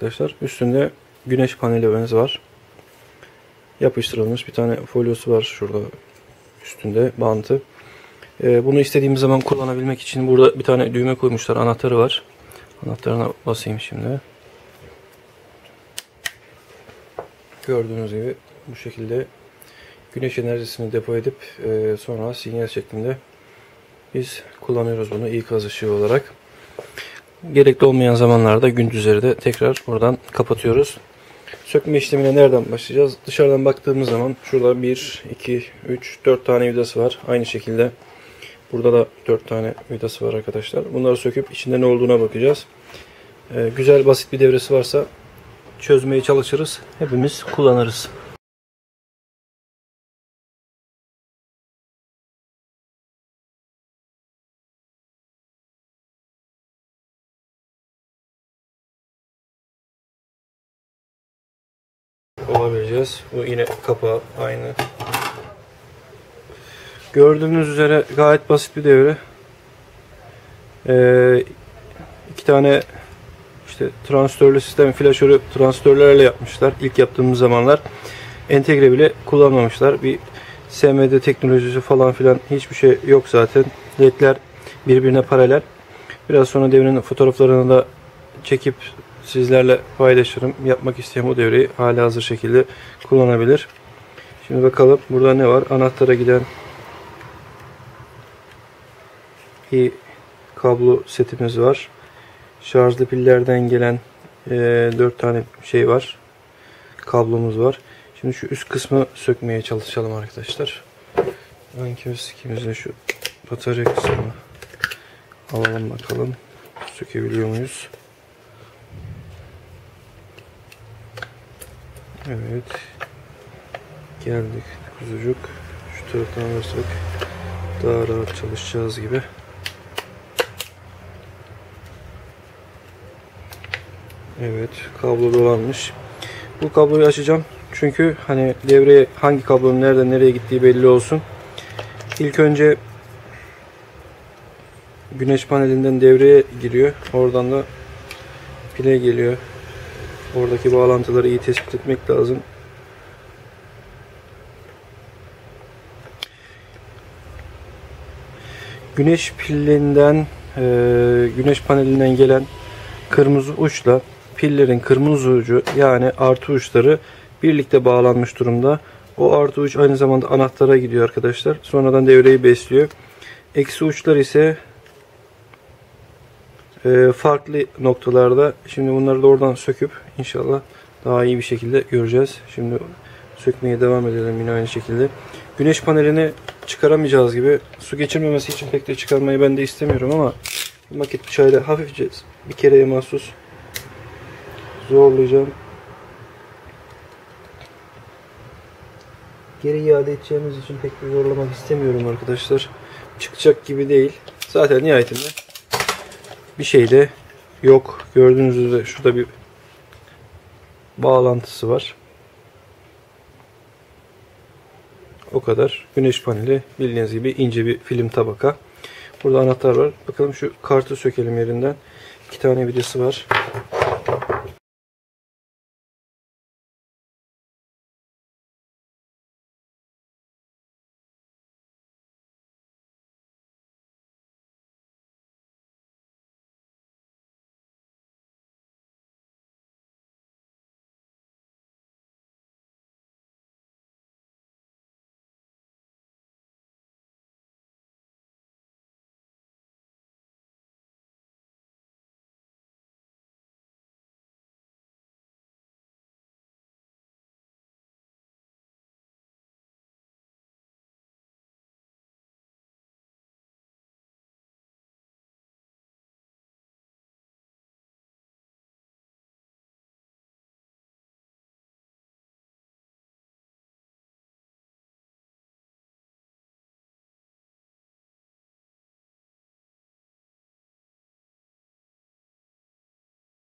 arkadaşlar. Üstünde güneş paneli var. Yapıştırılmış bir tane folyosu var şurada üstünde bantı. Ee, bunu istediğimiz zaman kullanabilmek için burada bir tane düğme koymuşlar. Anahtarı var. Anahtarına basayım şimdi. Gördüğünüz gibi bu şekilde güneş enerjisini depo edip e, sonra sinyal şeklinde biz kullanıyoruz bunu ikaz ışığı olarak. Gerekli olmayan zamanlarda gündüzleri de tekrar buradan kapatıyoruz. Sökme işlemine nereden başlayacağız? Dışarıdan baktığımız zaman şurada 1, 2, 3, 4 tane vidası var. Aynı şekilde burada da 4 tane vidası var arkadaşlar. Bunları söküp içinde ne olduğuna bakacağız. Ee, güzel basit bir devresi varsa çözmeye çalışırız. Hepimiz kullanırız. Olabileceğiz. Bu yine kapağı aynı. Gördüğünüz üzere gayet basit bir devre. Ee, iki tane işte transistörlü sistem flaşörü transistörlerle yapmışlar. İlk yaptığımız zamanlar entegre bile kullanmamışlar. Bir SMD teknolojisi falan filan hiçbir şey yok zaten. LED'ler birbirine paralel. Biraz sonra devrenin fotoğraflarını da çekip sizlerle paylaşırım. Yapmak isteyen bu devreyi hala hazır şekilde kullanabilir. Şimdi bakalım burada ne var? Anahtara giden bir kablo setimiz var. Şarjlı pillerden gelen e, 4 tane şey var. Kablomuz var. Şimdi şu üst kısmı sökmeye çalışalım arkadaşlar. Önce ikimizde şu batarya kısmını alalım bakalım. Sökebiliyor muyuz? Evet. Geldik kuzucuk. Şu taraftan alırsak daha rahat çalışacağız gibi. Evet. Kablo dolanmış. Bu kabloyu açacağım. Çünkü hani devreye hangi kablonun nereden nereye gittiği belli olsun. İlk önce güneş panelinden devreye giriyor. Oradan da pile geliyor. Oradaki bağlantıları iyi tespit etmek lazım. Güneş pilinden e, güneş panelinden gelen kırmızı uçla pillerin kırmızı ucu yani artı uçları birlikte bağlanmış durumda. O artı uç aynı zamanda anahtara gidiyor arkadaşlar. Sonradan devreyi besliyor. Eksi uçlar ise e, farklı noktalarda. Şimdi bunları da oradan söküp inşallah daha iyi bir şekilde göreceğiz. Şimdi sökmeye devam edelim yine aynı şekilde. Güneş panelini çıkaramayacağız gibi. Su geçirmemesi için pek de çıkarmayı ben de istemiyorum ama maket bıçağıyla hafifçe bir kereye mahsus zorlayacağım. Geri iade edeceğimiz için pek bir zorlamak istemiyorum arkadaşlar. Çıkacak gibi değil. Zaten nihayetinde bir şey de yok. Gördüğünüz üzere şurada bir bağlantısı var. O kadar. Güneş paneli bildiğiniz gibi ince bir film tabaka. Burada anahtar var. Bakalım şu kartı sökelim yerinden. İki tane vidası var.